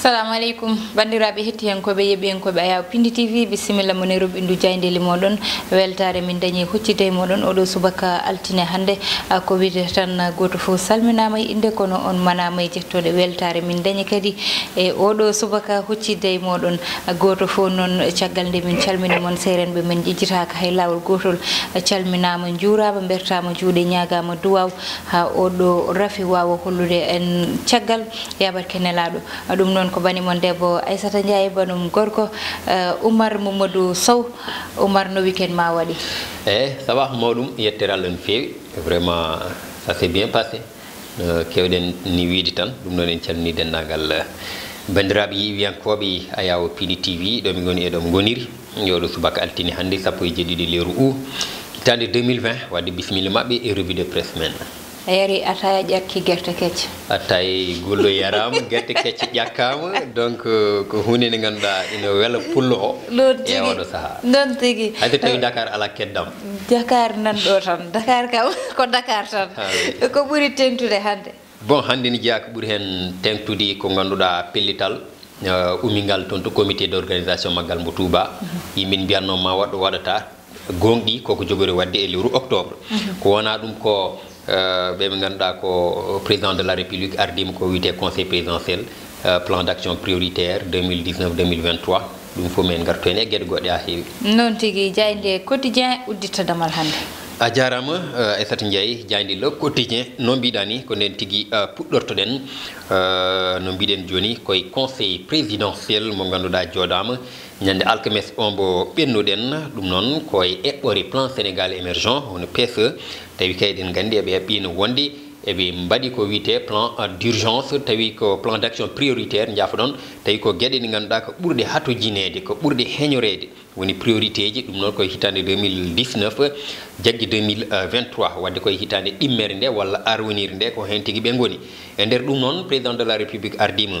salamu aleykum bandiraɓe hettiyankoɓe yeɓiyankoɓe ayaw pindi tv bisimilla mone roɓindu jayndeli moɗon. Weltare min dañi hoccita e moɗon. Oɗo subaka altine hannde. Ko wiide tan goto fof salminama e inde kono on manama e jettode weltare min dañi kadi. E oɗo subaka huccide e moɗon. Goto fof noon caggal nde min calmini moon serenɓe min jejjitaka hay lawol gotol calminama juurama bertama juuɗe ñagama duwaw ha oɗo rafi wawa hollude en caggal. Yabat kenelaɗo ɗum noon ko bani moon debbo aissata ndiaye banum gorko oumar mamadou sow. Oumar no weekend ma waɗi. Eyyi sabaha mawɗum yettere allah no fewi. Vraiment ça s'est bien passé. Kewɗen ni wiide tan ɗum noon en calmini dendagal bandiraɓe yiwiyankoɓe ayawo pini tv ɗomi goni eɗomi goniri yoɗo subaka altini hannde sappo e jeeɗiɗi lewru août hitande 2020 wadde bisimilla mabɓe e revue de presse men a yari ataya ƴakki guerte kecce attay gollo yarama guerte kecce ƴakkama donc ko hunde nde ganduɗa ina weela pullo o e oɗo saaha non tigui hayde tawi dakar ala keddam dakar nanɗo tan dakar kam ko dakar tan ko ɓuuri tengtude hande. Bon hande ni jeeya ko ɓuuri hen tengtude ko ganduɗa pellital umingal toon to comité d' organisation maggal mbo touba yimɓe mbiyatnoma waɗɗo waɗata gonɗi koko jogori wadde e lewru octobre ko wona ɗum ko ɓe ɓe ganduɗa ko président de la république ardima ko wiyete conseil présidentiel plan d' action prioritaire 2019 2023 ɗum fof min garto hen e gueɗe goɗɗe ha heewi noon tigui jayde quotidien udditta damal hannde a jarama aissata ndiaye jaydi le quotidien. No mbiɗa ni ko nden tigui puɗɗortoɗen no mbiɗen joni koye conseil présidentiel mo ganduɗa jooɗama ñande alkames o mbo ɓennuɗen ɗum noon koye eɓɓore plan sénégal émergent pse tawi kayɗen gandi eɓe heɓɓino wonde eɓe mbaɗi ko wiyete plan d' urgence tawi ko plan d' action prioritaire ɗon tawi ko gueɗe ɗe ganduɗa ko ɓurɗe hatojinede ko ɓurɗe priorité ji ɗum noon koye hitande 2019 jaggui 2023 wadde koye hitande ɗimmere nde walla nde ko hen tigui ɓe e de la république ardima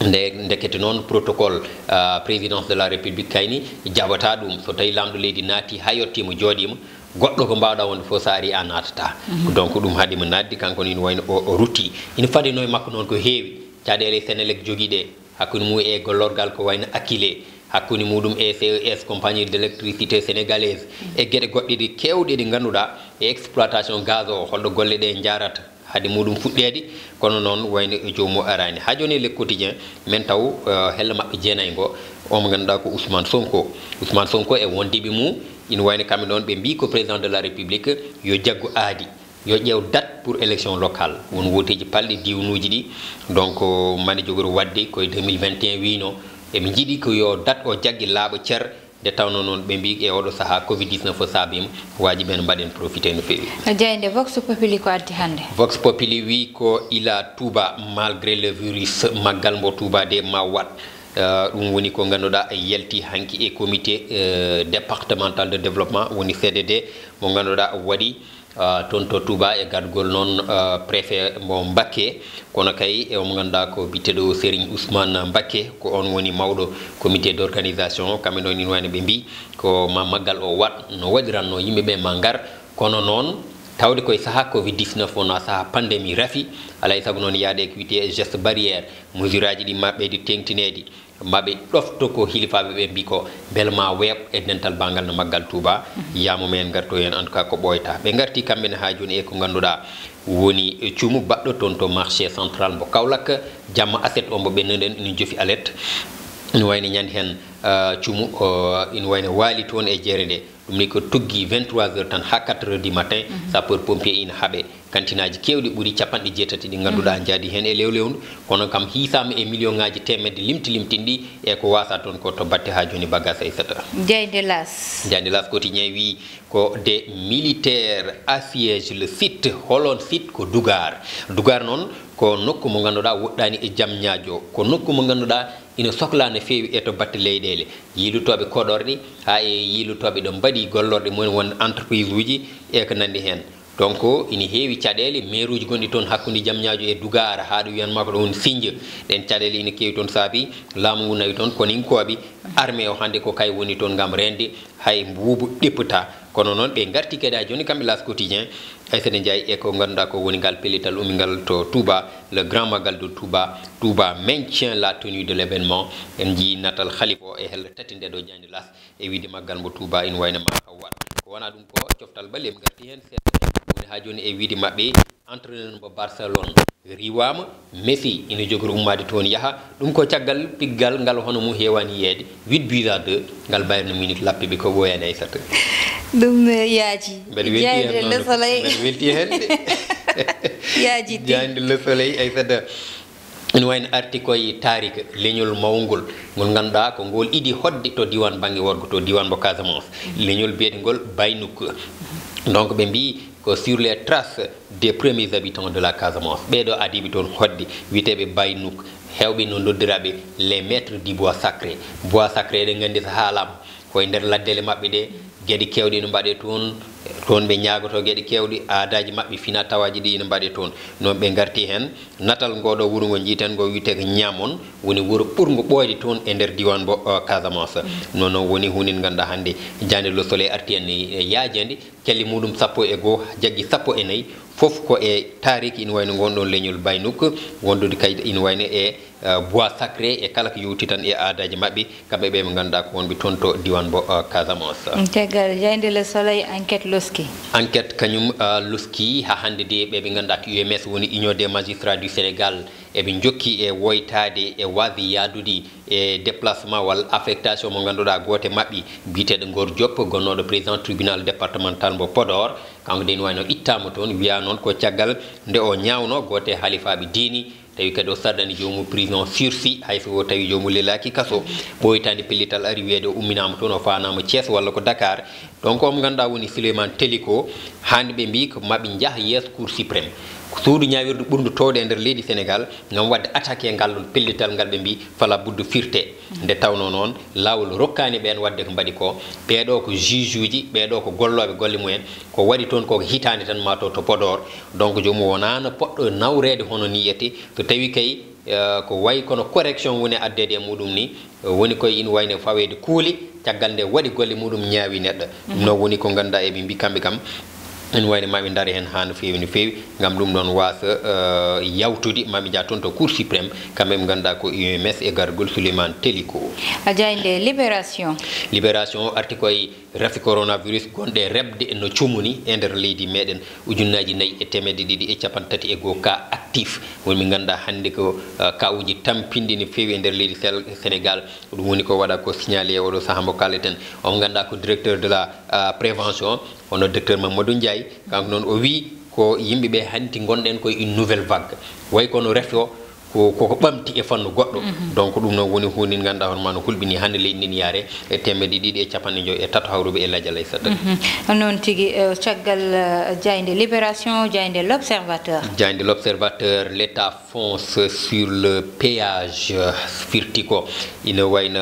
nde ndekete noon protocole uh, présidence de la république kayni jaɓata ɗum. So tawi lamɗo leydi naati ha yettima jooɗima goɗɗo ko mbawɗa wonde fof sa ari a natata mm -hmm. donc ɗum haaɗima natdi kanko ne ina wayno o o rutti. Ina fadino e makko noon ko heewi. Caɗele e sénélec joguiɗe hakkude mum e gollorgal ko wayno akkile hakkude muɗum e ces compagnie d' électricité sénégalaise mhm. e gueɗe goɗɗe ɗi kewɗe ɗi ganduɗa e exploitation gaz o holɗo golle ɗe jarata haade muɗum fuɗɗede kono noon wayno e jomum arani. Ha joni e le quotidien min taw e, hella mabɓe jeenayyi ngo omo ganduɗa ko ousmane sonko. Ousmane sonko e wondiɓe mum ina wayno kamɓe noon ɓe mbi ko président de la république yo jaggu aadi yo ƴeew date pour élection locale. Won woteji palɗe diwnuji ɗi. Donc mane jogori wadde koye 2021 wino eɓe jiiɗi ko yo date o jaggi laaɓa ceer nde tawno noon ɓe mbi e oɗo saaha covid 19 o saabima waji ɓen mbaɗen profité no feewi jeyde vox populi ko addi hannde? Vox populi wi ko ila touba malgré le virus maggal mbo touba de ma wat euh, ɗum woni ko ganduɗa yalti hanki e comité euh, départemental de développement woni cdd mo ganduɗa waɗi Ah, toon to touba e gadgol noon ah, préfet mo mbakke kono kay e omo ganduɗa ko bitteɗo sérigne ousmane mbakke ko on woni mawɗo comité d' organisation kamɓe noon inwani ɓe mbi ko ma maggal o wat no waɗiranno yimɓeɓe ma ngar kono noon tawde koye saaha covid 19 wona saaha pandémie rafi alay e saago noon yaade ko wiyete geste barriére mesure aji ɗi ma ɓeydi tengtinedi maɓe ɗofto ko hilifaɓe ɓe mbi ko beele ma weeɓ e dental bangal no maggal touba. Mhm. Yamume en garto hen en tout cas ko ɓoyta. Ɓe garti kamɓene ha joni e ko ganduɗa woni cuumu baɗɗo toon to marché central mo kawlak jamma aset o mo ɓennoɗen ina jofi alerte. Ina wayno ñandi hen euh, cuumu euh, ina wayno waali toon e jeere nde. Ɗum ni ko tuggi 23 heures tan ha 4 heures du matin sapeur pompier ina haaɓe kantinaji kewɗi ɓuuri capanɗe jeetati ɗi ganduɗa jaadi hen e lew lewndu kono kam hiisama e million ngaji temedde limti limtin ɗi e ko wasa toon ko to batte ha joni bagas aissata jeyde las jeyde las quotidien wi ko des militaires assiège le site holon site ko dugar. Dugar noon ko nokku mo ngannduɗaa woɗɗaani e jam ñaajo o ko nokku mo ngannduɗaa ina sohla no feewi e to batte leyɗeele. Yiilutooɓe koɗorɗe haa e yiilutooɓe ɗo mbaɗi gollorɗe mumen won entreprise uji e ko nanndi heen. Donc ina heewi caɗeele maire uji gonɗi toon hakkude jamñaji e dugara haa ɗo wiyanma ko ɗo woni sinja ɗen caɗeele ina keewi toon saabi laamu ngu nawi toon kono inkooɓe armé o hannde ko kay woni toon ngam rende hay mbuubu ɗippata. kono noon ɓe garti kadi ha joni kamɓe las quotidien aysata ndiaye e ko ganduɗa ko woni ngal pellital umingal to touba le grand magal de touba touba maintient la tenue de l' événement en jii natal halif o e hello tati nde ɗo ñande las e wiide maggal mo touba ina waynama hawwat ko wona ɗum ko coftal balle mi garti hen seeɗa. Woni ha joni e wiide mabɓe entraîneur mo barcelone riwama messi ina jogori ummade toon yaaha ɗum ko caggal piggal ngal hono mum hewani yeede 8 buts à 2 ngal bayerno minute lappiɓe ko ɓoyani aysata ɗum eh, yaaji. Jayde le soleil mbeɗa welti hen. De yaaji jayde le soleil aysata ene wayno arti koye tarika leñol mawgol ngol ganduɗa ko ngol iɗi hodde to diwan banggue worgo to diwan mbo casamance. Leñol biyetegol baynuk donc ɓe mbi ko sur les traces des premiers habitants de la casamance. Ɓeɗo adiɓe toon hodde witeɓe baynuk hewɓe no noddiraɓe les maîtres du bois sacré. Bois sacré ɗe gandi so haalama koye nder laddele mabɓe ɗe geɗe kewɗe no mbaɗe toon toon ɓe ñagoto gueɗe kewɗe aadaji mabɓe fina tawaji ɗi ne mbaɗe toon noon ɓe garti hen natal ngoɗo wuuro ngo jiiten ngo wiyete ko ñamon woni wuuro ɓurgo ɓoyde toon e nder diwan bo casamance. Non noon woni hunde ganduɗa hannde. Jande le soleil arti en e yaajede kelli muɗum sappo e goho jaggi sappo e nayyi fof ko e tariki ina wayno gonɗon leñol baynuk wondude kayde ina wayno e bois sacré e kala ko yewti tan e aadaji mabɓe kamɓe ɓe ɓe ganduɗa ko wonɓe toon to diwan bo casamance. Tegal jande le soleil enquête loski enquête kañum euh, loski ha hannde de ɓeɓe ganduɗa ko ums woni union des magistrats du sénégal eɓe jokki e woytade e wawi yadude e déplacement walla affectation mo ganduɗa gote mabɓe biyeteɗo gor diop gonnoɗo président tribunal départemental mo podor. Kanko de ne wayno ittama toon wiya noon ko caggal nde o ñawno gote haalifaɓe diini. Tawi kadi o sardani jomum prison sursi hayso o tawi jomum lelaki kaso. Ɓoytade pellital ari wiyede o umminama toon o fanama thies walla ko dakar. donc omo ganduɗa woni souleymane teli ko hande ɓe mbi ko maɓe jaaha yes cour suprême. Suudu ñawirdu ɓurdu towde e nder leydi sénégal gam wadde attaqué e ngal ɗon pellital ngal ɓe mbi fala buddu firte. Nde tawno noon lawol rokkani ɓen wadde ko mbaɗi ko ɓeɗo ko juge uji ɓeɗo ko golloɓe golle mumen ko waɗi toon koko hitande tan mato to podor. Donc jomum wonano poɗɗo nawrede hono niyete so tawi kay eh, ko wayi kono correction woni addede e muɗum ni eh, woni koye ina wayno fawede kuuli. caggal nde waɗi golle muɗum ñaawi neɗɗo. Ɗum noon woni ko ganduɗa eɓe mbi kamɓe kam ene wayno maɓe daari hen ha no fewi no fewi gam ɗum ɗon wasa euh, yawtude maɓe jaa toon to cour suprême kamɓe ɓe ganduɗa ko ums e gargol souleymane teliko. A jaynde libération. Libération arti koye rafi coronavirus gonɗe rebde no cumuni e nder leydi meɗen. Ujunnaji nayyi e temedde ɗiɗi e capantati e goho ka actif. Woni min ganduɗa hannde ko uh, kauji tampinɗi no fewi e nder leydi sénégal. Ɗum woni ko waɗa ko signalé e oɗo saaha mo kaleten omo ganduɗa ko directeur de la uh, prévention hono docteur mamadou ndiaye. Kanko noon o wi ko yimɓeɓe hanti gonɗen koye une nouvelle vague. Way kono refi o ko koko ɓamti e fannu goɗɗo. Donc ɗum noon woni hunde ganduɗa hono ma no hulɓini hannde leydi ndin yaare e temedde ɗiɗi e capanɗe joyi e tato hawruɓe e ladial ay satta noon tigui caggal jayde libération jayde l' observateur jayde l' observateur l' état fonce sur le péage firti ko ina wayno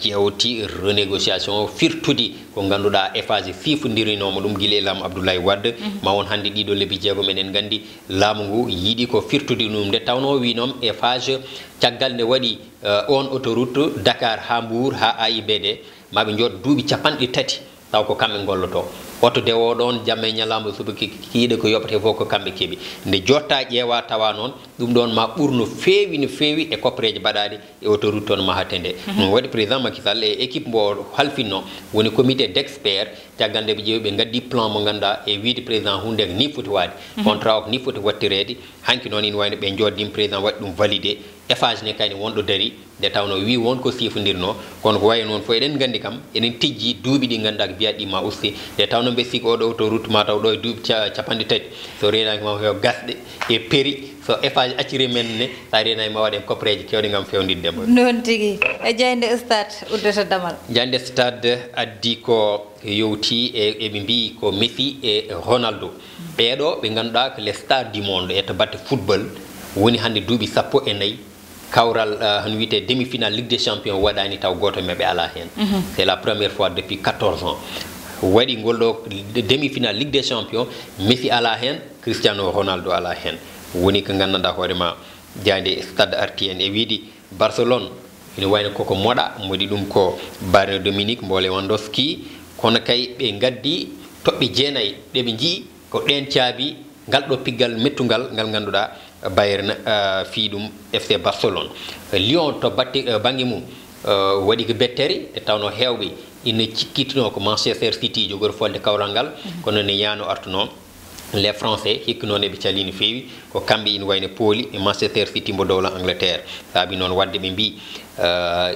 jewti renégociation firtude. Ko ganduɗa effage fifodirinomo ɗum guila e laamu abdoulaye wadde ma won hannde ɗiɗo lebbi jeegom eɗen gandi laamu ngu yiiɗi ko firtude ɗum nde tawno winom e phage caggal nde waɗi uh, on autoroute dakar ha mbour ha aibd maɓe jooɗo duuɓi capanɗe tati taw ko kamɓe golloto oto dewo ɗon jamma e ñalama subaki kiiɗe ko yoɓete fof ko kamɓe keeɓi. Nde jotta ƴeewa tawa noon ɗum ɗon ma ɓuur no feewi no feewi e coppereje mbaɗaɗe e autoroute toon mahate nde. Mhm. Ɗum waɗi président makisall e équipe mbo halfinno woni comité d' expert caggal nde ɓe ƴeewi ɓe gaddi plan mo ganduɗa e wiide président hunde ni foti waade. Mhm. Contrat o ko ni foti wattirede hanki noon ina wayno ɓe joddima président waɗi ɗum validé effage ne kayne wonɗo dari nde tawno wi wonko sifodirno kono ko wayi noon fo eɗen gandi kam eɗen tijji duuɓi ɗi ganduɗa ko mbiyaɗi ma usti nde tawno mbe siki oɗo autoroute ma taw ɗo e duuɓi capanɗe tati. So renaki ma yo gasɗe e péri so effage acciri men ne sa renaki ma waɗe copreji kewɗe gam fewdiddemo noon tigui e jeyde stade uddata damal. Jeynde stade addi ko yowti eɓe e mbi ko messi e ronaldo. Ɓeɗo ɓe ganduɗa ko les stars du monde e to batte football. Woni hande duuɓi sappo e nayyi kawral hono wiyete demi final ligue des champions waɗani taw goto meɓe ala hen c' est la première fois depuis 14 ans. Waɗi ngol ɗo demi final ligue des champions messi ala hen cristiano ronaldo ala hen woni ko gandanɗa hoorema jande stade arti en e wiidi barcelone ene wayno koko moɗa moɗi ɗum ko barne dominique mbole wandoski kono kay ɓe gaddi toɓɓe jeenayyi ɗeɓe jii ko ɗen caabi ngal ɗo piggal mettugal ngal ganduɗa bayerne fi ɗum fc barcelone. Lyon to batte banggue mum waɗi ko bettere e tawno hewɓe ina cikkitino ko manchester city jogori folde kawral ngal kono ne yano artuno les français hikka noon eɓe calini feewi ko kamɓe ina wayno pooli e manchester city mbo dowla angleterre. Saabi noon wadde ɓe mbi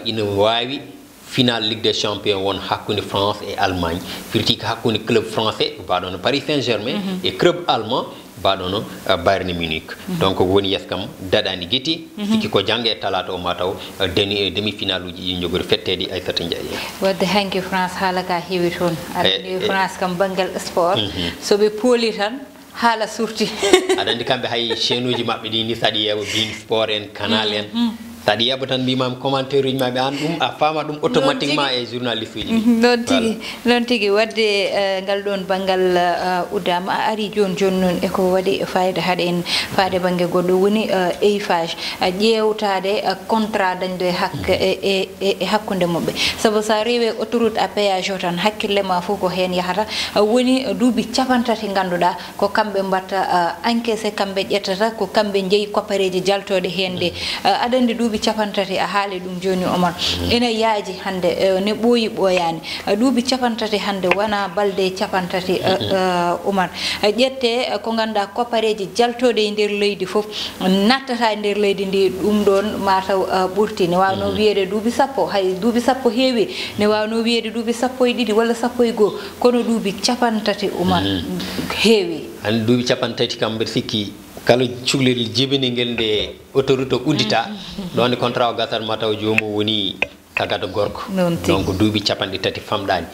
ina wawi final ligue des champions won hakkude france e allemagne. Firti ko hakkude club français mbaɗono paris saint germain e club allemand mbaɗono bayerne munique donc woni yes kam daɗani guiti sikki ko jangge e talata o mataw deni demi final uji ɗi jogori fettede aissata ndiaye. Wadde hanki france haala ka heewi toon. Aɗani france kam banggal sport. Soɓe pooli tan haala surti aɗa andi kamɓe hay chaine uji mabɓe ɗi ni saɗi yeewa bin sport en canal en saɗa yeeɓa tan mbimami commentaire uji maɓe an ɗum a fama ɗum automatiquement e journaliste uji ɗi noon tigui noon tigui wadde ngal ɗon banggal uddama a ari joni joni noon eko waɗi fayida haɗa en faade banggue goɗɗo woni eyfage ƴewtade contrat dañɗo e hakke e hakkude moɓɓe saabu sa rewi autoroute à péage o tan hakkillema foof ko hen yahata. Woni duuɓi capantati ganduɗa ko kamɓe mbatta encaissé kamɓe ƴettata ko kamɓe jeeyi koppareji jaltoɗe hen nde aɗa andi duuɓi duuɓi capantati a haali ɗum joni omar. Mhm. Ene yaaji hande e, ne ɓooyi ɓooyani duuɓi capantati hande wona balde capantati e, mhm. e, omar. Ƴette ko ganduɗa koppareji jaltoɗe e nder leydi foof nattata e nder leydi ndi ɗum ɗon mataw ɓurti ne wawno mhm. wiyede duuɓi sappo hay duuɓi sappo heewi. Ne wawno wiyede duuɓi sappo e ɗiɗi walla sappo e goho kono duuɓi capantati omar heewi. Hande duuɓi capantati kam mbeɗa sikki kala cuhlel jibini ngel nde autoroute o uddita ɗon contrat o gasat ma taw jomum woni tagada gorko. Donc duuɓi capanɗe tati famɗani.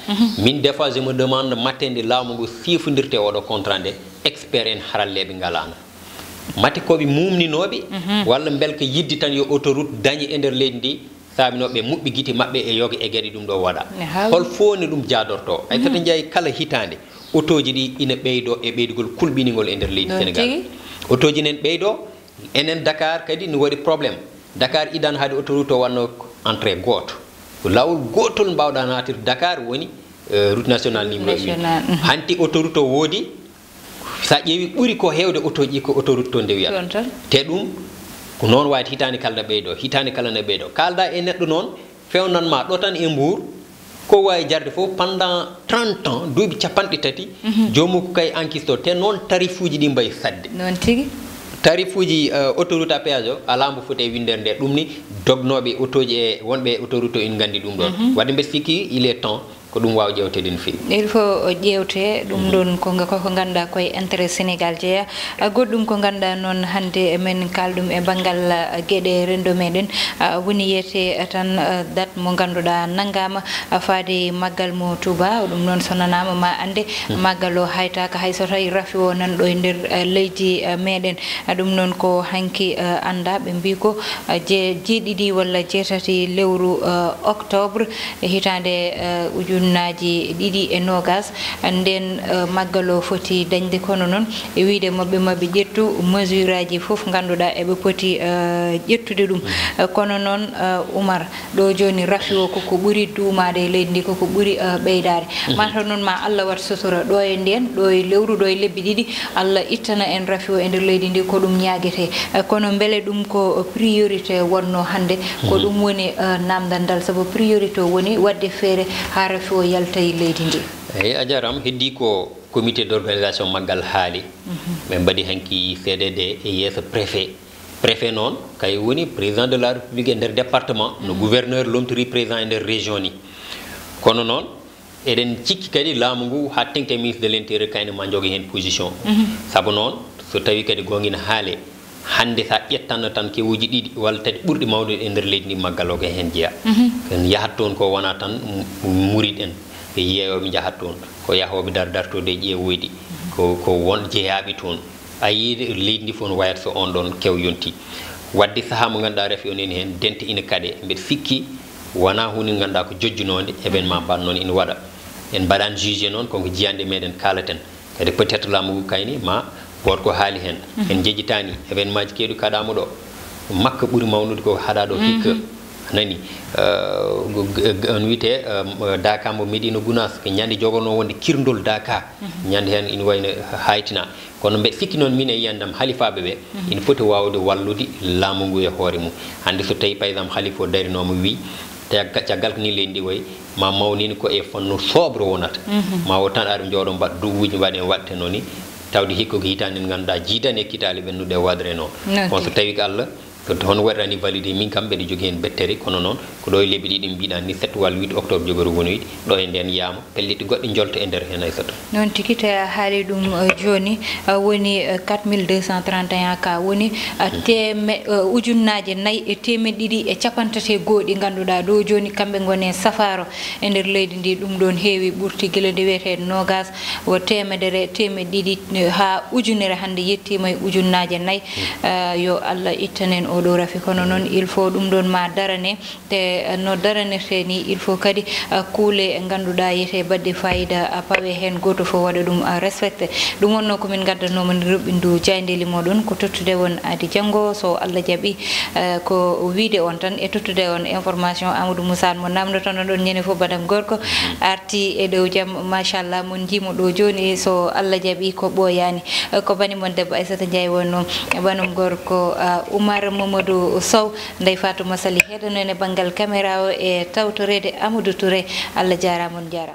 Min des fois je me demande mattende laamu ngu sifodirte oɗo contrat nde. Expert en haralleɓe ngalano mate koɓe mumninoɓe walla belka yiddi tan yo autoroute dañi e nder leydi ndi saaminoɓe muɓɓi giti mabɓe e yoga e gueɗe ɗum ɗo waɗa. Hol foni ɗum jadorto ay soto jeeyi kala hitande auto ji ɗi ina ɓeydo e ɓeydugol kulɓinigol e nder leydi sénégal. autoji nen ɓeydo enen dakar kadi ne waɗi probléme dakar idan haade autoroute o wanno entré gooto. Ko lawol gotol mbawɗa natir dakar woni euh, route national numéro 8 hanti autoroute o woodi sa ƴeewi ɓuri ko heewde auto ji ko autoroute to nde wiyata te ɗum ko noon wawde hitande kala ne ɓeydo hitande kala ne ɓeydo. Kalda e neɗɗo noon fewnanma ɗo tan e mbour ko wawi jarde fof pendant 30 ans duuɓi capanɗe tati mhm. jomum ko kay enquise te noon tarif uji ɗi mbayi sadde noon tigui tarif uji euh, autoroute à péage o ala mbo foti e windere nde ɗum ni dognoɓe auto ji e wonɓe autoroute o ina gandi ɗum ɗon. Mhm. Wadde mbeɗa sikki il est temps ko ɗum waw ƴewtede no fewi il faut ƴewte ɗum mhm. ɗon koko ganduɗa koye intérêt sénégal jeeya. Goɗɗum ko ganduɗa noon hande min kalɗum e banggal gueɗe rendo meɗen. Woni yiyete tan date mo ganduɗa nanggama faade maggal mo touba ɗum noon so nanama ma ande hmm. maggal o haytaka hay so tawi e rafi o nan ɗo e nder leydi meɗen. Ɗum noon ko hanki anda ɓe mbi ko je jeeɗiɗi walla jeetati lewru octobre. Hitande ujun ujunnaji ɗiɗi e nogas. Nden eh, maggal o foti dañde kono noon e wiide moɓɓe maɓe ƴettu mesure aji fof ganduɗa eɓe poti eh, ƴettude ɗum. Eh, kono noon oumar ɗo joni rafi o koko ɓuuri duumade e leydi ndi koko ɓuuri ɓeydade mhm. mata noon ma allah wat sotora ɗo e nden ɗo e lewru ɗo e lebbi ɗiɗi. Allah ittana en rafi o e nder leydi ndi ko ɗum ñaguete kono beele ɗum ko priorité wonno hande ko mhm. ɗum woni namdal ndal saabu priorité o woni wadde feere ha rafi o yalta e leydi ndi? Eyyi a heddi ko comité d' organisation maggal haali. Ɓe mbaɗi hanki cdd e yeeso préfet. Préfet noon kay woni président de la république e nder département no gouverneur lomtori président e nder région ni. Kono noon eɗen cikki kadi laamu ngu ha tengte ministre de l' intérieur kayne ma jogui hen position. Saabu noon so tawi kadi gonguina haale hande sa ƴettanno tan kewuji ɗiɗi walla tati ɓurɗi mawnude e nder leydi ndi maggaloga hen jeeya mhm. en yahat toon ko wona tan murid en e yeeyoɓe jahat toon. Ko yahoɓe dar dartode e ƴeewoydi ko ko won jeeyaɓe toon. A yii leydi ndi fof no wayata so on ɗon kew yonti. Wadde saaha mo ganduɗa refi on ene hen dente ina kaaɗe mbeɗa sikki wona hunde ganduɗa ko jojjunode événement mban noon ina waɗa. En mbaɗani jugé noon konko jiyande meɗen kalaten kadi peut être laamu ngu kayni ma goto ko haali hen en jejjitani événement ji keeɗu kaɗama ɗo makka ɓuuri mawnude ko haɗa ɗo hikka. Nani on wiyete daka mo médina gounas ko ñande jogono wonde kirdol daka ñande hen ina wayno haytina kono mbeɗa sikki noon min e yiyandam halifaɓe ɓe ina foti wawde wallude laamu ngu e hoore mum. Hande so tawi par exemple halifa o darinoma wi caggal ko ni leydi ndi wayi ma mawnini ko e fannu sobre wonata. Ma wo tan aɗa jooɗo mbaɗa duɓuji mbaɗen watte noon ni tawde hikka ko hitande nde ganduɗa jiidani e ɓennuɗe ɓennuɗe noon on so tawi ko allah to waɗirani validé min kam mbeɗa jogui hen bettere kono noon ko ɗo e lebbi ɗiɗi mbiɗa ni 7 walla 8 octobre jogori wonoyde ɗo e nden yaama. Pelliɗi goɗɗi jolta e nder hen aysata noon tigui to haali ɗum euh, joni euh, woni euh, 4231 ka woni mm. teme ujunnaje nayyi e temed ɗiɗi e capantati e goho ɗi ganduɗa ɗo joni kamɓe goni e safaro e nder leydi ndi. Ɗum ɗon heewi ɓurti guila nde wiyete nogas wo temedere temed ɗiɗi ha ujunere hande yettima e ujunnaje nayyi. Mm. Yo allah ittanen oɗo rafi kono noon il faut ɗum ɗon ma darane te no daranirte ni il faut kadi kuule ganduɗa yiyete badde fayida pawe hen goto fo waɗa ɗum respecté ɗum wonno komin gaddanoma roɓɓindu jaydeli moɗon ko tottude won adi janggo so allah jaaɓi ko wiide on tan e tottude on information amadou moussa mo namdotono ɗon ñande foof badam gorko. Arti e dow jaam machallah mon jimo ɗo joni so allah jaaɓi ko ɓooyani ko banimon debbo aissata ndiaye wonno banum gorko oumar mamadou sow ndey fatou masali heɗano e banggal caméra o e tawtorede amadou touré. Allah jarama on jarama.